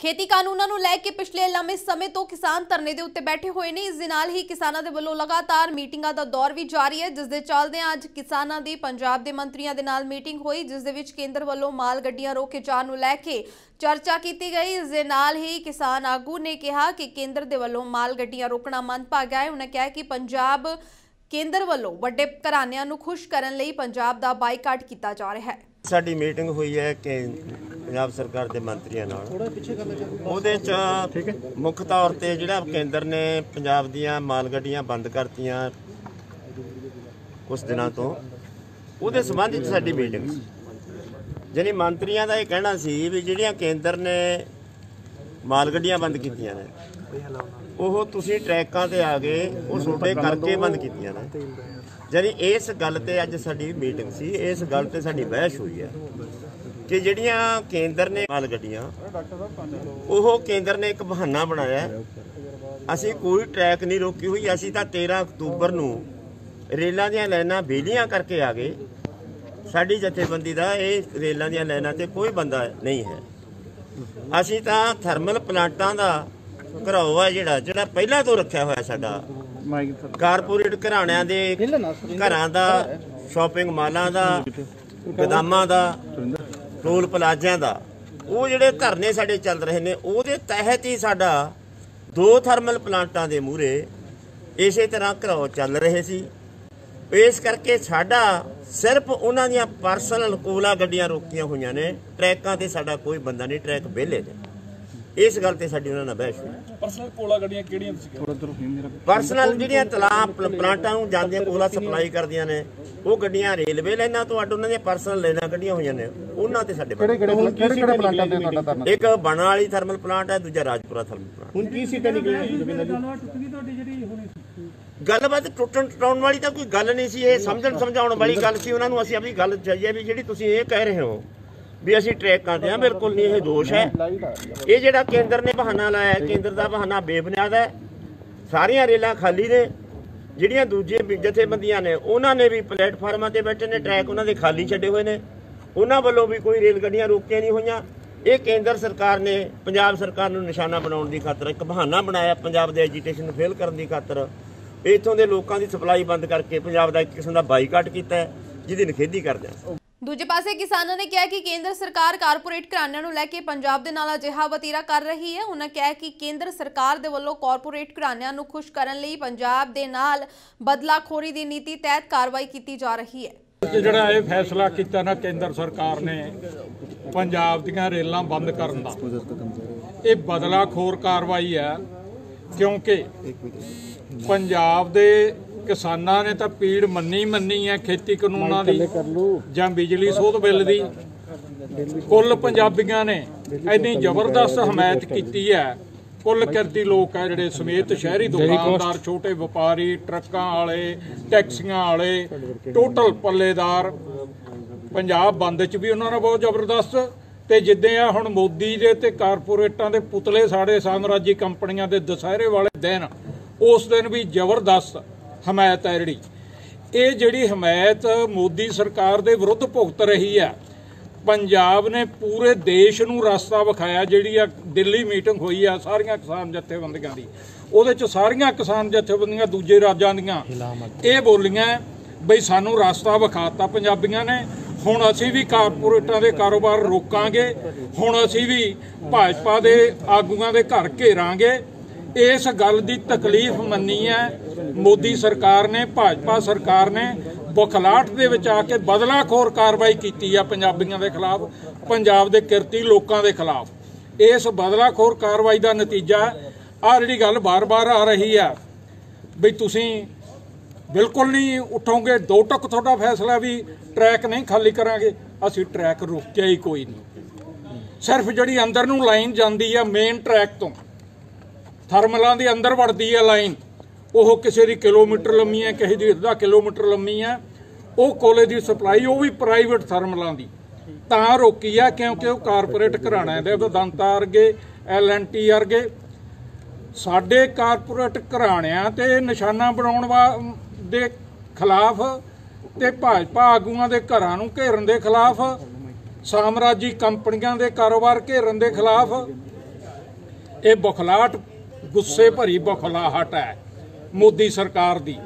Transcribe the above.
ਖੇਤੀ ਕਾਨੂੰਨਾਂ ਨੂੰ ਲੈ ਕੇ ਪਿਛਲੇ ਲੰਮੇ ਸਮੇਂ ਤੋਂ ਕਿਸਾਨ ਧਰਨੇ ਦੇ ਉੱਤੇ ਬੈਠੇ ਹੋਏ ਨੇ। ਇਸ ਦੇ ਨਾਲ ਹੀ ਕਿਸਾਨਾਂ ਦੇ ਵੱਲੋਂ ਲਗਾਤਾਰ ਮੀਟਿੰਗਾਂ ਦਾ ਦੌਰ ਵੀ ਜਾਰੀ ਹੈ, ਜਿਸ ਦੇ ਚੱਲਦਿਆਂ ਅੱਜ ਕਿਸਾਨਾਂ ਦੀ ਪੰਜਾਬ ਦੇ ਮੰਤਰੀਆਂ ਦੇ ਨਾਲ ਮੀਟਿੰਗ ਹੋਈ, ਜਿਸ ਦੇ ਵਿੱਚ ਕੇਂਦਰ ਵੱਲੋਂ ਮਾਲ ਗੱਡੀਆਂ ਰੋਕੇ ਜਾਣ ਨੂੰ ਲੈ ਕੇ ਚਰਚਾ ਕੀਤੀ ਗਈ। ਇਸ ਦੇ ਨਾਲ ਹੀ ਕਿਸਾਨ ਆਗੂ ਨੇ ਕਿਹਾ ਕਿ ਕੇਂਦਰ ਦੇ ਵੱਲੋਂ ਮਾਲ ਗੱਡੀਆਂ ਰੋਕਣਾ ਮੰਦਭਾਗਾ ਹੈ। ਉਹਨਾਂ ਕਿਹਾ ਕਿ ਪੰਜਾਬ ਕੇਂਦਰ ਵੱਲੋਂ ਵੱਡੇ ਘਰਾਣਿਆਂ ਨੂੰ ਖੁਸ਼ ਕਰਨ ਲਈ ਪੰਜਾਬ ਦਾ ਬਾਈਕਾਟ ਕੀਤਾ ਜਾ ਰਿਹਾ ਹੈ। ਸਾਡੀ ਮੀਟਿੰਗ ਹੋਈ ਹੈ ਕਿ ਪੰਜਾਬ ਸਰਕਾਰ ਦੇ ਮੰਤਰੀਆਂ ਨਾਲ। ਉਹਦੇ ਚ ਮੁੱਖ ਤੌਰ ਤੇ ਜਿਹੜਾ ਕੇਂਦਰ ਨੇ ਪੰਜਾਬ ਦੀਆਂ ਮਾਲ ਗੱਡੀਆਂ ਬੰਦ ਕਰਤੀਆਂ ਕੁਝ ਦਿਨਾਂ ਤੋਂ ਉਹਦੇ ਸੰਬੰਧ ਵਿੱਚ ਸਾਡੀ ਮੀਟਿੰਗ ਸੀ। ਮੰਤਰੀਆਂ ਦਾ ਇਹ ਕਹਿਣਾ ਸੀ ਵੀ ਜਿਹੜੀਆਂ ਕੇਂਦਰ ਨੇ ਮਾਲ ਗੱਡੀਆਂ ਬੰਦ ਕੀਤੀਆਂ ਨੇ ਉਹ ਤੁਸੀਂ ਟਰੈਕਾਂ ਤੇ ਆ ਗਏ ਉਹ ਛੋਟੇ ਕਰਕੇ ਬੰਦ ਕੀਤੀਆਂ ਨੇ। ਜਾਨੀ ਇਸ ਗੱਲ ਤੇ ਅੱਜ ਸਾਡੀ ਮੀਟਿੰਗ ਸੀ, ਇਸ ਗੱਲ ਤੇ ਸਾਡੀ ਬਹਿਸ ਹੋਈ ਹੈ ਕਿ ਜਿਹੜੀਆਂ ਕੇਂਦਰ ਨੇ ਮਾਲ ਗੱਡੀਆਂ, ਉਹ ਕੇਂਦਰ ਨੇ ਇੱਕ ਬਹਾਨਾ ਬਣਾਇਆ ਅਸੀਂ ਕੋਈ ਟਰੈਕ ਨਹੀਂ ਰੋਕੀ ਹੋਈ, ਅਸੀਂ ਤਾਂ 13 ਅਕਤੂਬਰ ਨੂੰ ਰੇਲਾਂ ਦੀਆਂ ਲਾਈਨਾਂ ਬੇਲੀਆਂ ਕਰਕੇ ਆ ਗਏ। ਸਾਡੀ ਜਥੇਬੰਦੀ ਦਾ ਇਹ ਰੇਲਾਂ ਦੀਆਂ ਲਾਈਨਾਂ ਤੇ ਕੋਈ ਬੰਦਾ ਨਹੀਂ ਹੈ। ਅਸੀਂ ਤਾਂ ਥਰਮਲ ਪਲਾਂਟਾਂ ਦਾ ਘਰਾਓ ਹੈ ਜਿਹੜਾ ਜਿਹੜਾ ਪਹਿਲਾਂ ਤੋਂ ਰੱਖਿਆ ਹੋਇਆ ਸਾਡਾ। ਕਾਰਪੋਰੇਟ ਘਰਾਣਿਆਂ ਦੇ ਘਰਾਂ ਦਾ ਸ਼ਾਪਿੰਗ ਮਾਲਾਂ ਦਾ ਗਦਾਮਾਂ ਦਾ ਟੋਲ ਪਲਾਜ਼ਿਆਂ ਦਾ। ਉਹ ਜਿਹੜੇ ਧਰਨੇ ਸਾਡੇ ਚੱਲ ਰਹੇ ਨੇ ਉਹਦੇ ਤਹਿਤ ਹੀ ਸਾਡਾ ਦੋ ਥਰਮਲ ਪਲਾਂਟਾਂ ਦੇ ਮੂਹਰੇ ਇਸੇ ਤਰ੍ਹਾਂ ਘਰਾਓ ਚੱਲ ਰਹੇ ਸੀ। ਇਸ ਕਰਕੇ ਸਾਡਾ ਸਿਰਫ ਉਹਨਾਂ ਦੀਆਂ ਪਰਸਨਲ ਕੋਲਾ ਗੱਡੀਆਂ ਰੋਕੀਆਂ ਹੋਈਆਂ ਨੇ। ਟਰੈਕਾਂ ਤੇ ਸਾਡਾ ਕੋਈ ਬੰਦਾ ਨਹੀਂ ਟਰੈਕ ਵਿਹਲੇ ਨੇ। ਇਸ ਗੱਲ ਤੇ ਸਾਡੀ ਉਹਨਾਂ ਨਾਲ ਬਹਿਸ ਹੋਈ। ਪਰਸਨਲ ਕੋਲਾ ਗੱਡੀਆਂ ਕਿਹੜੀਆਂ ਤੁਸੀਂ ਕਹਿੰਦੇ ਪਰਸਨਲ ਜਿਹੜੀਆਂ ਤਲਾਬ ਪਲ- ਪਲਾਂਟਾਂ ਨੂੰ ਜਾਂਦੀਆਂ ਕੋਲਾ ਸਪਲਾਈ ਕਰਦੀਆਂ ਨੇ ਉਹ ਗੱਡੀਆਂ ਰੇਲਵੇ ਲਾਈਨਾਂ ਤੋਂ ਅੱਡ ਉਹਨਾਂ ਦੀਆਂ ਪਰਸਨਲ ਲਾਈਨਾਂ ਕੱਢੀਆਂ ਹੋਈਆਂ ਨੇ ਉਹਨਾਂ ਤੇ ਸਾਡੇ ਕਿਹੜੇ ਕਿਹੜੇ ਕਿਹੜੇ ਕਿਹੜੇ ਪਲਾਂਟਾਂ ਤੇ ਤੁਹਾਡਾ ਧਰਨਾ? ਇੱਕ ਬਣਾ ਵਾਲੀ ਥਰਮਲ ਪਲਾਂਟ ਹੈ ਦੂਜਾ ਰਾਜਪੁਰਾ ਥਰਮਲ ਪਲਾਂਟ ਹੁਣ ਕੀ ਸੀਟਾਂ ਨਿਕਲੀਆਂ ਗੱਲਬਾਤ ਟੁੱਟਣ ਟਟਾਉਣ ਵਾਲੀ ਤਾਂ ਕੋਈ ਗੱਲ ਨਹੀਂ ਸੀ ਇਹ ਸਮਝਣ ਸਮਝਾਉਣ ਵਾਲੀ ਗੱਲ ਸੀ ਉਹਨਾਂ ਨੂੰ ਅਸੀਂ ਆਪਣੀ ਗੱਲ ਚਾਹੀਏ ਵੀ ਜਿਹੜੀ ਤੁਸੀਂ ਇਹ ਕਹਿ ਰਹੇ ਹੋ ਵੀ ਅਸੀਂ ਟਰੈਕ ਕਰਦੇ ਹਾਂ, ਬਿਲਕੁਲ ਨਹੀਂ, ਇਹ ਦੋਸ਼ ਹੈ। ਇਹ ਜਿਹੜਾ ਕੇਂਦਰ ਨੇ ਬਹਾਨਾ ਲਾਇਆ ਕੇਂਦਰ ਦਾ ਬਹਾਨਾ ਬੇਬੁਨਿਆਦ ਹੈ। ਸਾਰੀਆਂ ਰੇਲਾਂ ਖਾਲੀ ਨੇ, ਜਿਹੜੀਆਂ ਦੂਜੇ ਜਥੇਬੰਦੀਆਂ ਨੇ, ਉਹਨਾਂ ਨੇ ਵੀ ਪਲੇਟਫਾਰਮਾਂ ਤੇ ਬੈਠੇ ਨੇ ਟਰੈਕ ਉਹਨਾਂ ਦੇ ਖਾਲੀ ਛੱਡੇ ਹੋਏ ਨੇ। ਉਹਨਾਂ ਵੱਲੋਂ ਵੀ ਕੋਈ ਰੇਲ ਗੱਡੀਆਂ ਰੋਕੀਆਂ ਨਹੀਂ ਹੋਈਆਂ। ਇਹ ਕੇਂਦਰ ਸਰਕਾਰ ਨੇ, ਪੰਜਾਬ ਸਰਕਾਰ ਨੂੰ ਨਿਸ਼ਾਨਾ ਬਣਾਉਣ ਦੀ ਖਾਤਰ, ਇੱਕ ਬਹਾਨਾ ਬਣਾਇਆ ਪੰਜਾਬ ਦੇ ਐਜੀਟੇਸ਼ਨ ਨੂੰ ਫੇਲ ਕਰਨ ਦੀ ਖਾਤਰ। ਇੱਥੋਂ ਦੇ ਲੋਕਾਂ ਦੀ ਸਪਲਾਈ ਬੰਦ ਕਰਕੇ ਪੰਜਾਬ ਦਾ ਇੱਕ ਕਿਸਮ ਦਾ ਬਾਈਕਾਟ ਕੀਤਾ ਜਿਹਦੀ ਨਿਖੇਧੀ ਕਰਦੇ ਹਾਂ। ਦੂਜੇ ਪਾਸੇ ਕਿਸਾਨਾਂ ਨੇ ਕਿਹਾ ਕਿ ਕੇਂਦਰ ਸਰਕਾਰ ਕਾਰਪੋਰੇਟ ਘਰਾਣਿਆਂ ਨੂੰ ਲੈ ਕੇ ਪੰਜਾਬ ਦੇ ਨਾਲ ਅਜਿਹਾ ਵਤੀਰਾ ਕਰ ਰਹੀ ਹੈ। ਉਹਨਾਂ ਕਿਹਾ ਕਿ ਕੇਂਦਰ ਸਰਕਾਰ ਦੇ ਵੱਲੋਂ ਕਾਰਪੋਰੇਟ ਘਰਾਣਿਆਂ ਨੂੰ ਖੁਸ਼ ਕਰਨ ਲਈ ਪੰਜਾਬ ਦੇ ਨਾਲ ਬਦਲਾਖੋਰੀ ਦੀ ਨੀਤੀ ਤਹਿਤ ਕਾਰਵਾਈ ਕੀਤੀ ਜਾ ਰਹੀ ਹੈ। ਜਿਹੜਾ ਇਹ ਫੈਸਲਾ ਕੀਤਾ ਨਾ ਕੇਂਦਰ ਸਰਕਾਰ ਨੇ ਪੰਜਾਬ ਦੀਆਂ ਰੇਲਾਂ ਬੰਦ ਕਰਨ ਦਾ, ਇਹ ਬਦਲਾਖੋਰ ਕਾਰਵਾਈ ਹੈ ਕਿਉਂਕਿ ਪੰਜਾਬ ਦੇ ਕਿਸਾਨਾਂ ਨੇ ਤਾਂ ਪੀੜ ਮੰਨੀ ਮੰਨੀ ਹੈ ਖੇਤੀ ਕਾਨੂੰਨਾਂ ਦੀ ਜਾਂ ਬਿਜਲੀ ਸੋਧ ਬਿੱਲ ਦੀ। ਕੁੱਲ ਪੰਜਾਬੀਆਂ ਨੇ ਇੰਨੀ ਜ਼ਬਰਦਸਤ ਹਮਾਇਤ ਕੀਤੀ ਹੈ। ਕੁੱਲ ਕਿਰਤੀ ਲੋਕ ਹੈ ਜਿਹੜੇ ਸਮੇਤ ਸ਼ਹਿਰੀ ਦੁਕਾਨਦਾਰ ਛੋਟੇ ਵਪਾਰੀ ਟਰੱਕਾਂ ਵਾਲੇ ਟੈਕਸੀਆਂ ਵਾਲੇ ਟੋਟਲ ਪੱਲੇਦਾਰ। ਪੰਜਾਬ ਬੰਦ ਚ ਵੀ ਉਹਨਾਂ ਨੇ ਬਹੁਤ ਜ਼ਬਰਦਸਤ। ਤੇ ਜਿੱਦੇ ਆ ਹੁਣ ਮੋਦੀ ਦੇ ਤੇ ਕਾਰਪੋਰੇਟਾਂ ਦੇ ਪੁਤਲੇ ਸਾਡੇ ਸਾਮਰਾਜੀ ਕੰਪਨੀਆਂ ਦੇ ਦੁਸਹਿਰੇ ਵਾਲੇ ਦਿਨ ਉਸ ਦਿਨ ਵੀ ਜ਼ਬਰਦਸਤ। ਹਮਾਇਤ ਹੈ ਜਿਹੜੀ। ਇਹ ਜਿਹੜੀ ਹਮਾਇਤ ਮੋਦੀ ਸਰਕਾਰ ਦੇ ਵਿਰੁੱਧ ਭੁਗਤ ਰਹੀ ਹੈ, ਪੰਜਾਬ ਨੇ ਪੂਰੇ ਦੇਸ਼ ਨੂੰ ਰਸਤਾ ਵਿਖਾਇਆ, ਜਿਹੜੀ ਆ ਦਿੱਲੀ ਮੀਟਿੰਗ ਹੋਈ ਆ, ਸਾਰੀਆਂ ਕਿਸਾਨ ਜਥੇਬੰਦੀਆਂ ਦੀ। ਉਹਦੇ ਚ ਸਾਰੀਆਂ ਕਿਸਾਨ ਜਥੇਬੰਦੀਆਂ ਦੂਜੇ ਰਾਜਾਂ ਦੀਆਂ। ਇਹ ਬੋਲੀਆਂ, ਬਈ ਸਾਨੂੰ ਰਸਤਾ ਵਿਖਾਤਾ ਪੰਜਾਬੀਆਂ ਨੇ, ਹੁਣ ਅਸੀਂ ਵੀ ਕਾਰਪੋਰੇਟਾਂ ਦੇ ਕਾਰੋਬਾਰ ਰੋਕਾਂਗੇ, ਹੁਣ ਅਸੀਂ ਵੀ ਭਾਜਪਾ ਦੇ ਆਗੂਆਂ ਦੇ ਘਰ ਘੇਰਾਂਗੇ। ਇਸ ਗੱਲ ਦੀ ਤਕਲੀਫ ਮੰਨੀ ਹੈ ਮੋਦੀ ਸਰਕਾਰ ਨੇ, ਭਾਜਪਾ ਸਰਕਾਰ ਨੇ ਬੁਖਲਾਟ ਦੇ ਵਿੱਚ ਆ ਕੇ ਬਦਲਾਖੋਰ ਕਾਰਵਾਈ ਕੀਤੀ ਆ ਪੰਜਾਬੀਆਂ ਦੇ ਖਿਲਾਫ, ਪੰਜਾਬ ਦੇ ਕਿਰਤੀ ਲੋਕਾਂ ਦੇ ਖਿਲਾਫ। ਇਸ ਬਦਲਾਖੋਰ ਕਾਰਵਾਈ ਦਾ ਨਤੀਜਾ ਆ ਜਿਹੜੀ ਗੱਲ ਬਾਰ-ਬਾਰ ਆ ਰਹੀ ਆ ਵੀ ਤੁਸੀਂ ਬਿਲਕੁਲ ਨਹੀਂ ਉਠੋਗੇ, ਦੋ ਟੱਕ ਤੁਹਾਡਾ ਫੈਸਲਾ ਵੀ ਟਰੈਕ ਨਹੀਂ ਖਾਲੀ ਕਰਾਂਗੇ, ਅਸੀਂ ਟਰੈਕ ਰੋਕਿਆ ਹੀ ਕੋਈ ਨਹੀਂ। ਸਿਰਫ ਜਿਹੜੀ ਅੰਦਰ ਨੂੰ ਲਾਈਨ ਜਾਂਦੀ ਆ ਮੇਨ ਟਰੈਕ ਤੋਂ। ਥਰਮਲਾਂ ਦੇ ਅੰਦਰ ਵੜਦੀ ਹੈ ਲਾਈਨ ਉਹ ਕਿਸੇ ਦੀ ਕਿਲੋਮੀਟਰ ਲੰਮੀ ਹੈ, ਕਿਸੇ ਦੀ ਅੱਧਾ ਕਿਲੋਮੀਟਰ ਲੰਮੀ ਹੈ, ਉਹ ਕੋਲੇ ਦੀ ਸਪਲਾਈ ਉਹ ਵੀ ਪ੍ਰਾਈਵੇਟ ਥਰਮਲਾਂ ਦੀ। ਤਾਂ ਰੋਕੀ ਆ, ਕਿਉਂਕਿ ਉਹ ਕਾਰਪੋਰੇਟ ਘਰਾਣਿਆਂ ਦੇ ਦੰਤਾ ਵਰਗੇ ਐਲਐਨਟੀ ਅਰਗੇ ਸਾਡੇ ਕਾਰਪੋਰੇਟ ਘਰਾਣਿਆਂ ਤੇ ਨਿਸ਼ਾਨਾ ਬਣਾਉਣ ਵਾ- ਦੇ ਖਿਲਾਫ ਤੇ ਭਾਜਪਾ ਆਗੂਆਂ ਦੇ ਘਰਾਂ ਨੂੰ ਘੇਰਨ ਦੇ ਖਿਲਾਫ, ਸਾਮਰਾਜੀ ਕੰਪਨੀਆਂ ਦੇ ਕਾਰੋਬਾਰ ਘੇਰਨ ਦੇ ਖਿਲਾਫ, ਇਹ ਬੁਖਲਾਹਟ, ਗੁੱਸੇ ਭਰੀ ਬੁਖਲਾਹਟ ਹੈ। ਮੋਦੀ ਸਰਕਾਰ ਦੀ।